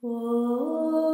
Whoa.